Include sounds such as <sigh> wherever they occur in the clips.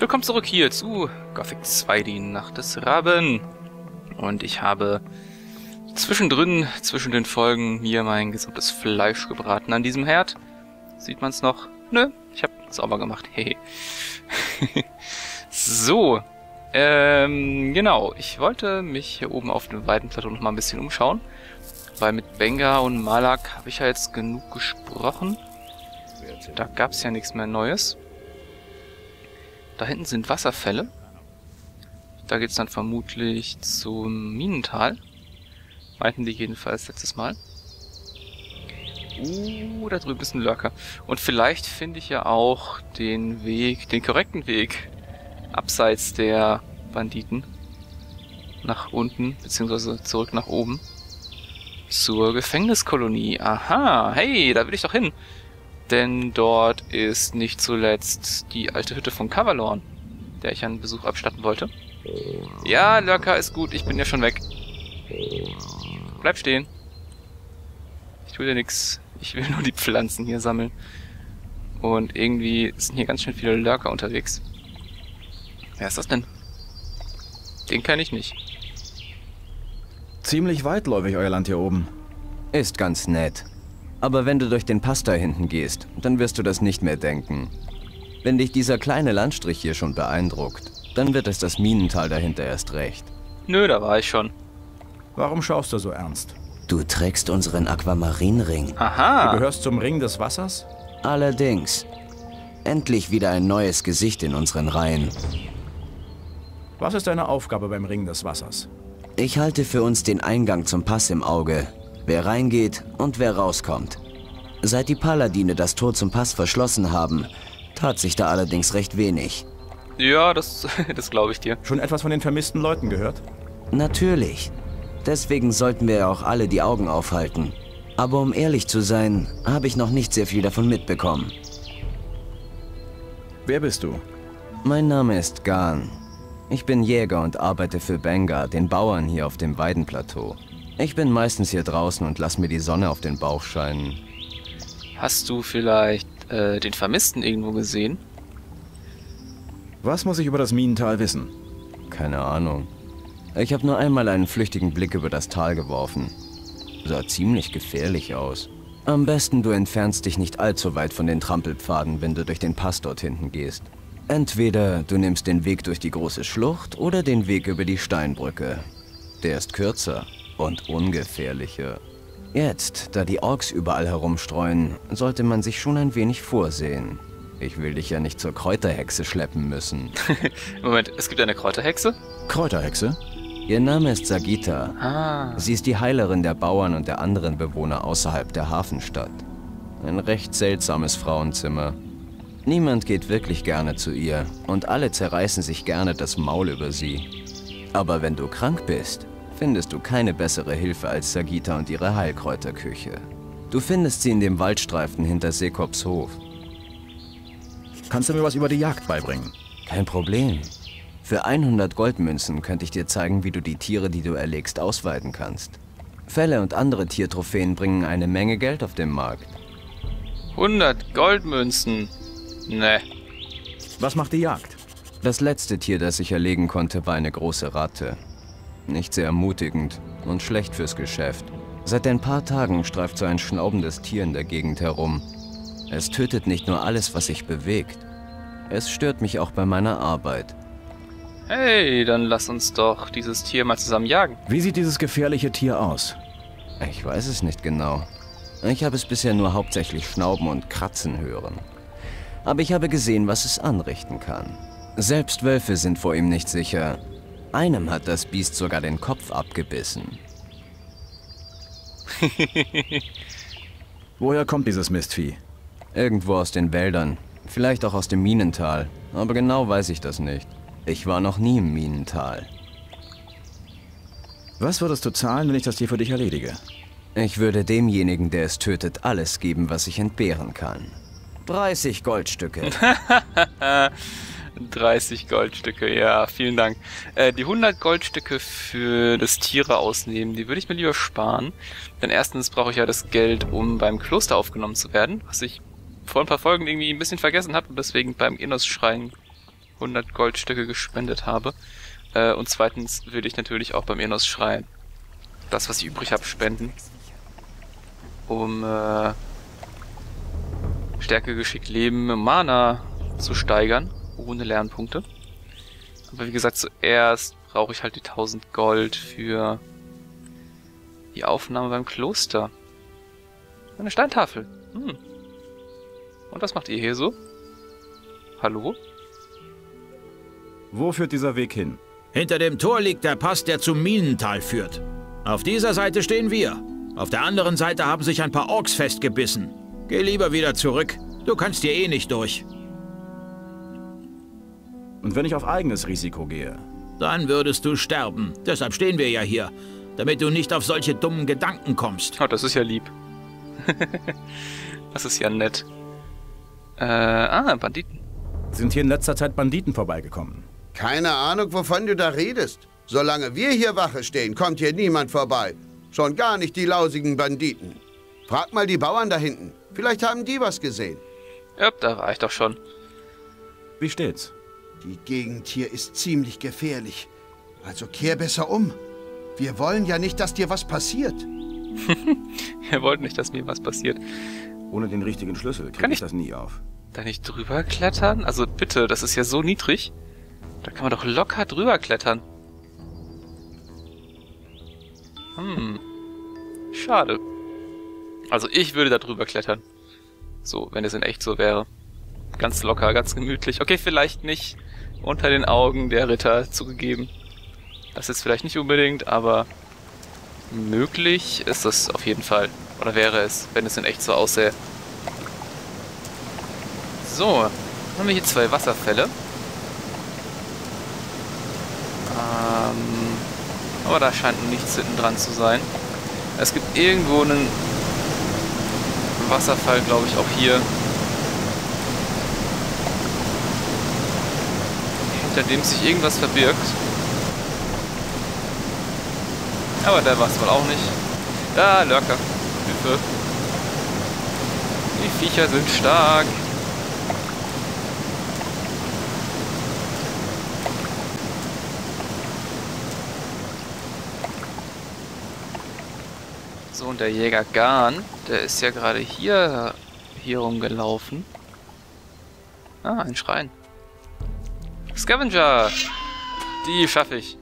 Willkommen zurück hier zu Gothic 2, die Nacht des Raben. Und ich habe zwischendrin, zwischen den Folgen, mir mein gesamtes Fleisch gebraten an diesem Herd. Sieht man's noch? Nö, ich habe sauber gemacht. <laughs> Hehe. so, ähm, genau. Ich wollte mich hier oben auf dem Weidenplateau noch mal ein bisschen umschauen. Weil mit Benga und Malak habe ich ja jetzt genug gesprochen. Da gab's ja nichts mehr Neues. Da hinten sind Wasserfälle. Da geht's dann vermutlich zum Minental. Meinten die jedenfalls letztes Mal. Uh, da drüben ist ein Lurker. Und vielleicht finde ich ja auch den Weg, den korrekten Weg, abseits der Banditen, nach unten, beziehungsweise zurück nach oben, zur Gefängniskolonie. Aha, hey, da will ich doch hin. Denn dort ist nicht zuletzt die alte Hütte von Cavalorn, der ich einen Besuch abstatten wollte. Ja, Lurker ist gut, ich bin ja schon weg. Bleib stehen. Ich will ja nix. Ich will <laughs> nur die Pflanzen hier sammeln. Und irgendwie sind hier ganz schön viele Lurker unterwegs. Wer ist das denn? Den kenne ich nicht. Ziemlich weitläufig euer Land hier oben. Ist ganz nett. Aber wenn du durch den Pass da hinten gehst, dann wirst du das nicht mehr denken. Wenn dich dieser kleine Landstrich hier schon beeindruckt, dann wird es das Minental dahinter erst recht. Nö, da war ich schon. Warum schaust du so ernst? Du trägst unseren Aquamarinring. Du Aha. gehörst zum Ring des Wassers? Allerdings. Endlich wieder ein neues Gesicht in unseren Reihen. Was ist deine Aufgabe beim Ring des Wassers? Ich halte für uns den Eingang zum Pass im Auge. Wer reingeht und wer rauskommt. Seit die Paladine das Tor zum Pass verschlossen haben, tat sich da allerdings recht wenig. Ja, das, <laughs> das glaube ich dir. Schon etwas von den vermissten Leuten gehört? Natürlich. Deswegen sollten wir ja auch alle die Augen aufhalten. Aber um ehrlich zu sein, habe ich noch nicht sehr viel davon mitbekommen. Wer bist du? Mein Name ist Gan. Ich bin Jäger und arbeite für Benga, den Bauern hier auf dem Weidenplateau. Ich bin meistens hier draußen und lass mir die Sonne auf den Bauch scheinen. Hast du vielleicht äh, den Vermissten irgendwo gesehen? Was muss ich über das Minental wissen? Keine Ahnung. Ich habe nur einmal einen flüchtigen Blick über das Tal geworfen. Sah ziemlich gefährlich aus. Am besten du entfernst dich nicht allzu weit von den Trampelpfaden, wenn du durch den Pass dort hinten gehst. Entweder du nimmst den Weg durch die große Schlucht oder den Weg über die Steinbrücke. Der ist kürzer und ungefährlicher. Jetzt, da die Orks überall herumstreuen, sollte man sich schon ein wenig vorsehen. Ich will dich ja nicht zur Kräuterhexe schleppen müssen. <laughs> Moment, es gibt eine Kräuterhexe? Kräuterhexe? Ihr Name ist Sagita. Ah. Sie ist die Heilerin der Bauern und der anderen Bewohner außerhalb der Hafenstadt. Ein recht seltsames Frauenzimmer. Niemand geht wirklich gerne zu ihr und alle zerreißen sich gerne das Maul über sie. Aber wenn du krank bist, findest du keine bessere Hilfe als Sagita und ihre Heilkräuterküche. Du findest sie in dem Waldstreifen hinter Sekops Hof. Kannst du mir was über die Jagd beibringen? Kein Problem. Für 100 Goldmünzen könnte ich dir zeigen, wie du die Tiere, die du erlegst, ausweiden kannst. Felle und andere Tiertrophäen bringen eine Menge Geld auf dem Markt. 100 Goldmünzen. Ne. Was macht die Jagd? Das letzte Tier, das ich erlegen konnte, war eine große Ratte. Nicht sehr ermutigend und schlecht fürs Geschäft. Seit ein paar Tagen streift so ein schnaubendes Tier in der Gegend herum. Es tötet nicht nur alles, was sich bewegt. Es stört mich auch bei meiner Arbeit. Hey, dann lass uns doch dieses Tier mal zusammen jagen. Wie sieht dieses gefährliche Tier aus? Ich weiß es nicht genau. Ich habe es bisher nur hauptsächlich schnauben und kratzen hören. Aber ich habe gesehen, was es anrichten kann. Selbst Wölfe sind vor ihm nicht sicher. Einem hat das Biest sogar den Kopf abgebissen. <laughs> Woher kommt dieses Mistvieh? Irgendwo aus den Wäldern. Vielleicht auch aus dem Minental. Aber genau weiß ich das nicht. Ich war noch nie im Minental. Was würdest du zahlen, wenn ich das Tier für dich erledige? Ich würde demjenigen, der es tötet, alles geben, was ich entbehren kann. 30 Goldstücke. <laughs> <laughs> 30 Goldstücke, ja, vielen Dank. Äh, die 100 Goldstücke für das Tiere ausnehmen, die würde ich mir lieber sparen. Denn erstens brauche ich ja das Geld, um beim Kloster aufgenommen zu werden, was ich vor ein paar Folgen irgendwie ein bisschen vergessen habe und deswegen beim Innos-Schrein 100 Goldstücke gespendet habe. Äh, und zweitens würde ich natürlich auch beim Enos Schrein das, was ich übrig habe, spenden. Um äh, Stärke, Geschick, Leben, Mana zu steigern, ohne Lernpunkte. Aber wie gesagt, zuerst brauche ich halt die 1000 Gold für die Aufnahme beim Kloster. Eine Steintafel. Hm. Und was macht ihr hier so? Hallo? Wo führt dieser Weg hin? Hinter dem Tor liegt der Pass, der zum Minental führt. Auf dieser Seite stehen wir. Auf der anderen Seite haben sich ein paar Orks festgebissen. Geh lieber wieder zurück. Du kannst hier eh nicht durch. Und wenn ich auf eigenes Risiko gehe? Dann würdest du sterben. Deshalb stehen wir ja hier. Damit du nicht auf solche dummen Gedanken kommst. Oh, das ist ja lieb. <laughs> das ist ja nett. Äh, ah, Banditen. Sind hier in letzter Zeit Banditen vorbeigekommen? Keine Ahnung, wovon du da redest. Solange wir hier Wache stehen, kommt hier niemand vorbei. Schon gar nicht die lausigen Banditen. Frag mal die Bauern da hinten. Vielleicht haben die was gesehen. Ja, da war ich doch schon. Wie steht's? Die Gegend hier ist ziemlich gefährlich. Also kehr besser um. Wir wollen ja nicht, dass dir was passiert. <laughs> Wir wollten nicht, dass mir was passiert. Ohne den richtigen Schlüssel kriege Kann ich ich- das nie auf. Da nicht drüber klettern? Also bitte, das ist ja so niedrig. Da kann man doch locker drüber klettern. Hm. Schade. Also ich würde da drüber klettern. So, wenn es in echt so wäre. Ganz locker, ganz gemütlich. Okay, vielleicht nicht unter den Augen der Ritter zugegeben. Das ist vielleicht nicht unbedingt, aber möglich ist das auf jeden Fall. Oder wäre es, wenn es in echt so aussähe. So, dann haben wir hier zwei Wasserfälle. Ähm, aber da scheint nichts hinten dran zu sein. Es gibt irgendwo einen Wasserfall, glaube ich, auch hier. Hinter dem sich irgendwas verbirgt. Aber der war es wohl auch nicht. Da, Lurker. Hilfe. Die Viecher sind stark. So, und der Jäger Garn, der ist ja gerade hier, hier rumgelaufen. Ah, ein Schrein. Scavenger! Die schaffe ich.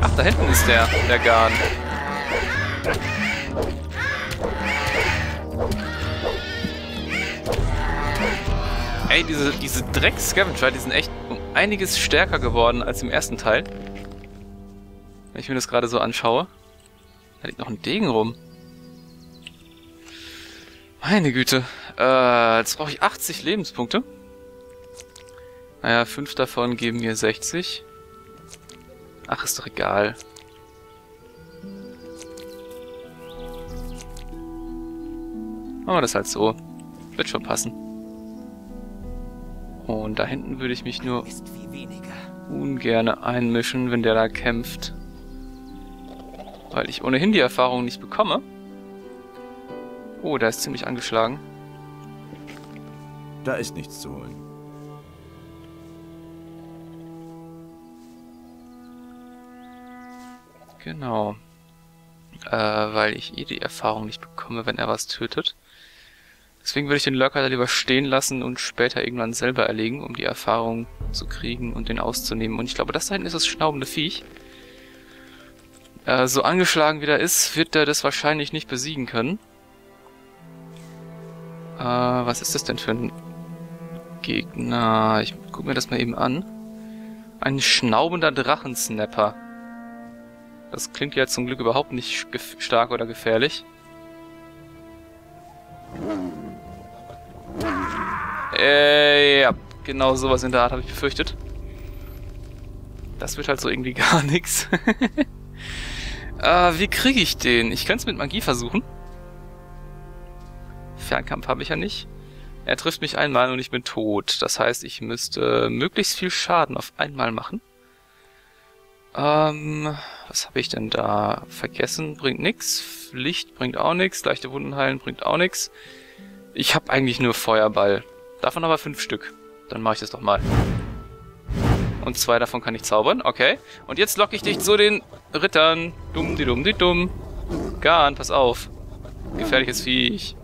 Ach, da hinten ist der, der Garn. Ey, diese, diese Dreck-Scavenger, die sind echt um einiges stärker geworden als im ersten Teil. Wenn ich mir das gerade so anschaue. Da liegt noch ein Degen rum. Meine Güte. Äh, jetzt brauche ich 80 Lebenspunkte. Naja, fünf davon geben mir 60. Ach, ist doch egal. Machen wir das halt so. Wird schon passen. Und da hinten würde ich mich nur ungerne einmischen, wenn der da kämpft. Weil ich ohnehin die Erfahrung nicht bekomme. Oh, der ist ziemlich angeschlagen. Da ist nichts zu holen. Genau. Äh, weil ich eh die Erfahrung nicht bekomme, wenn er was tötet. Deswegen würde ich den Lurker da lieber stehen lassen und später irgendwann selber erlegen, um die Erfahrung zu kriegen und den auszunehmen. Und ich glaube, das da hinten ist das schnaubende Viech. Äh, so angeschlagen wie der ist, wird er das wahrscheinlich nicht besiegen können. Äh, was ist das denn für ein Gegner? Ich guck mir das mal eben an. Ein schnaubender Drachensnapper. Das klingt ja zum Glück überhaupt nicht stark oder gefährlich. Äh, ja, genau sowas in der Art habe ich befürchtet. Das wird halt so irgendwie <laughs> gar nichts. Äh, wie kriege ich den? Ich könnte es mit Magie versuchen. Fernkampf habe ich ja nicht. Er trifft mich einmal und ich bin tot. Das heißt, ich müsste möglichst viel Schaden auf einmal machen. Ähm, was habe ich denn da? Vergessen bringt nix. Licht bringt auch nix. Leichte Wunden heilen bringt auch nix. Ich habe eigentlich nur Feuerball. Davon aber fünf Stück. Dann mache ich das doch mal. Und zwei davon kann ich zaubern. Okay. Und jetzt locke ich dich zu den Rittern. Dumm, die dumm, die dumm. Garn, pass auf. Gefährliches Viech.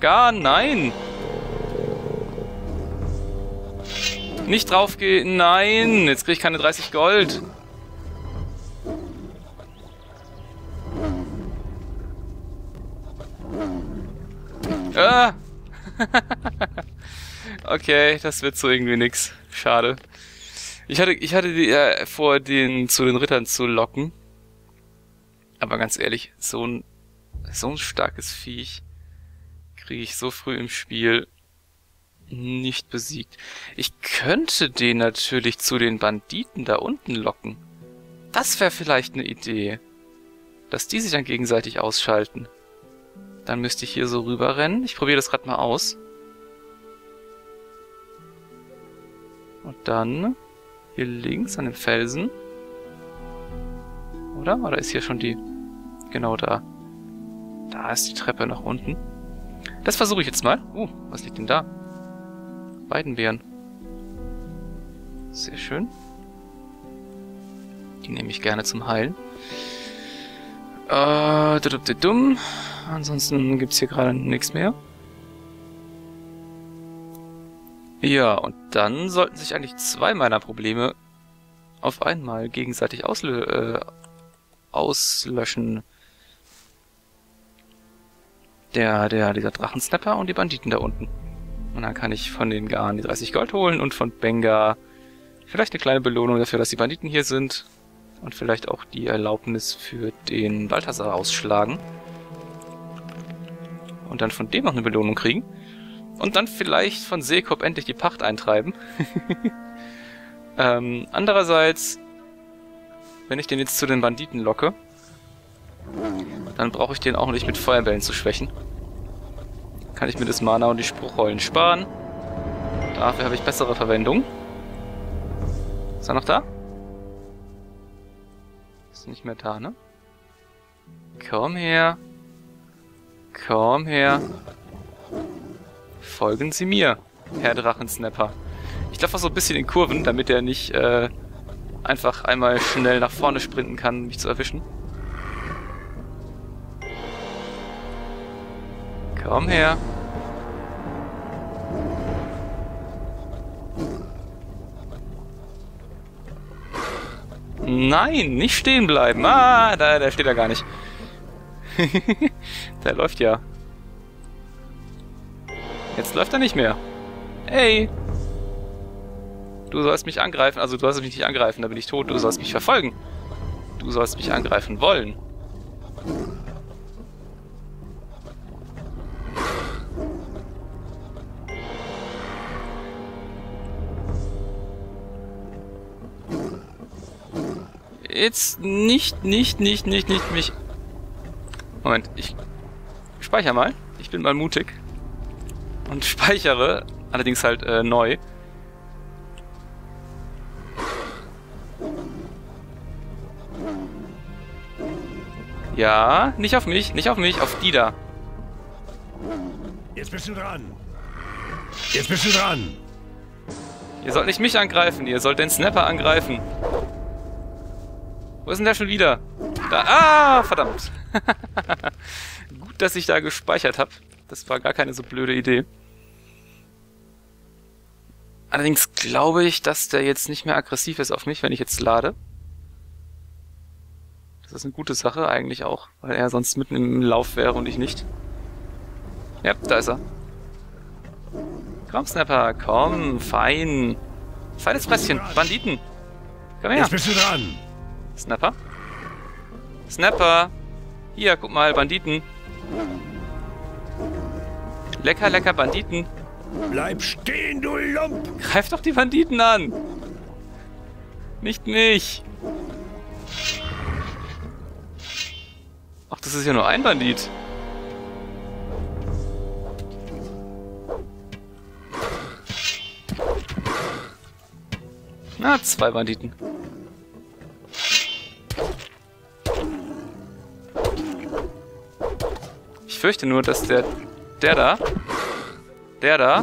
Garn, nein! Nicht draufgehen, nein! Jetzt krieg ich keine 30 Gold. <laughs> okay, das wird so irgendwie nix. Schade. Ich hatte, ich hatte die, äh, vor, den zu den Rittern zu locken. Aber ganz ehrlich, so ein, so ein starkes Viech kriege ich so früh im Spiel nicht besiegt. Ich könnte den natürlich zu den Banditen da unten locken. Das wäre vielleicht eine Idee. Dass die sich dann gegenseitig ausschalten. Dann müsste ich hier so rüberrennen. Ich probiere das gerade mal aus. Und dann hier links an dem Felsen. Oder? Oder ist hier schon die... Genau da. Da ist die Treppe nach unten. Das versuche ich jetzt mal. Uh, was liegt denn da? Weidenbeeren. Sehr schön. Die nehme ich gerne zum Heilen. Äh, dumm. Ansonsten gibt's hier gerade nichts mehr. Ja, und dann sollten sich eigentlich zwei meiner Probleme auf einmal gegenseitig auslö äh, auslöschen. Der, der, dieser Drachensnapper und die Banditen da unten. Und dann kann ich von den Garn die 30 Gold holen und von Benga vielleicht eine kleine Belohnung dafür, dass die Banditen hier sind. Und vielleicht auch die Erlaubnis für den Balthasar ausschlagen. Und dann von dem noch eine Belohnung kriegen. Und dann vielleicht von Seekop endlich die Pacht eintreiben. <laughs> ähm, andererseits, wenn ich den jetzt zu den Banditen locke, dann brauche ich den auch nicht mit Feuerbällen zu schwächen. Kann ich mir das Mana und die Spruchrollen sparen. Dafür habe ich bessere Verwendung. Ist er noch da? Ist nicht mehr da, ne? Komm her. Komm her. Folgen Sie mir, Herr Drachensnapper. Ich laufe so ein bisschen in Kurven, damit er nicht äh, einfach einmal schnell nach vorne sprinten kann, mich zu erwischen. Komm her. Nein, nicht stehen bleiben. Ah, da, da steht er gar nicht. <laughs> der läuft ja. Jetzt läuft er nicht mehr. Ey! Du sollst mich angreifen. Also du sollst mich nicht angreifen, da bin ich tot. Du sollst mich verfolgen. Du sollst mich angreifen wollen. Jetzt nicht, nicht, nicht, nicht, nicht mich... Moment, ich speichere mal. Ich bin mal mutig. Und speichere, allerdings halt äh, neu. Ja, nicht auf mich, nicht auf mich, auf die da. Jetzt bist du dran. Jetzt bist du dran. Ihr sollt nicht mich angreifen, ihr sollt den Snapper angreifen. Wo ist denn der schon wieder? Da. Ah, verdammt. <laughs> Gut, dass ich da gespeichert habe. Das war gar keine so blöde Idee. Allerdings glaube ich, dass der jetzt nicht mehr aggressiv ist auf mich, wenn ich jetzt lade. Das ist eine gute Sache eigentlich auch, weil er sonst mitten im Lauf wäre und ich nicht. Ja, da ist er. Komm, Snapper, komm, fein. Feines Fresschen, Banditen. Komm her. Jetzt bist du dran. Snapper? Snapper! Hier, guck mal, Banditen. Lecker, lecker Banditen. Bleib stehen, du Lump! Greif doch die Banditen an! Nicht mich! Ach, das ist ja nur ein Bandit. Na, zwei Banditen. Fürchte nur, dass der... Der da... Der da...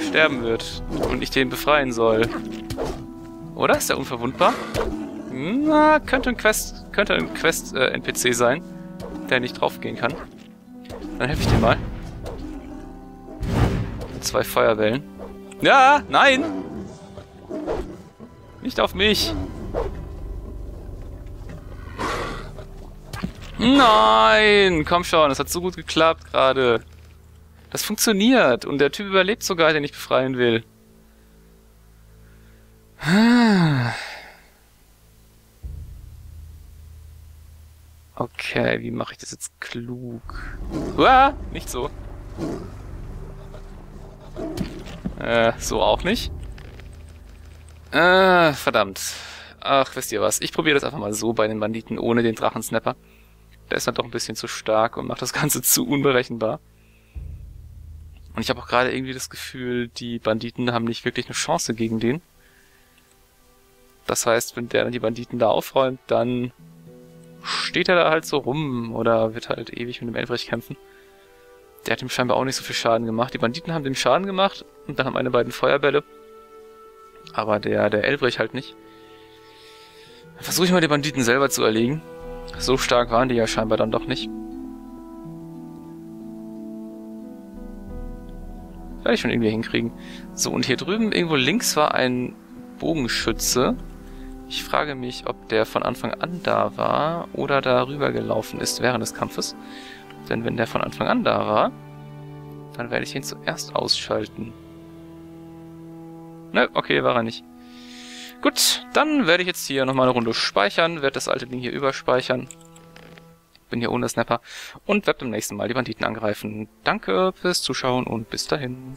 sterben wird und ich den befreien soll. Oder? Ist der unverwundbar? Na, könnte ein Quest, könnte ein Quest-NPC äh, sein, der nicht draufgehen kann. Dann helfe ich dir mal. Mit zwei Feuerwellen. Ja, nein! Nicht auf mich! Nein! Komm schon, das hat so gut geklappt gerade. Das funktioniert und der Typ überlebt sogar, den ich befreien will. <sighs> Okay, wie mache ich das jetzt klug? Uah, nicht so. Äh, so auch nicht. Äh, verdammt. Ach, wisst ihr was? Ich probiere das einfach mal so bei den Banditen ohne den Drachensnapper. Der ist dann doch ein bisschen zu stark und macht das Ganze <laughs> zu unberechenbar. Und ich habe auch gerade irgendwie das Gefühl, die Banditen haben nicht wirklich eine Chance gegen den. Das heißt, wenn der dann die Banditen da aufräumt, dann steht er da halt so rum oder wird halt ewig mit dem Elbrich kämpfen. Der hat ihm scheinbar auch nicht so viel Schaden gemacht. Die Banditen haben dem Schaden gemacht und dann haben meine beiden Feuerbälle. Aber der, der Elbrich halt nicht. Versuche ich mal die Banditen selber zu erlegen. So stark waren die ja scheinbar dann doch nicht. Werde ich schon irgendwie hinkriegen. So, und hier drüben irgendwo links war ein Bogenschütze. Ich frage mich, ob der von Anfang an da war oder da rüber gelaufen ist während des Kampfes. Denn wenn der von Anfang an da war, dann werde ich ihn zuerst ausschalten. Ne, okay, war er nicht. Gut, dann werde ich jetzt hier nochmal eine Runde speichern, werde das alte Ding hier überspeichern. Bin hier ohne Snapper und werde beim nächsten Mal die Banditen angreifen. Danke fürs Zuschauen und bis dahin.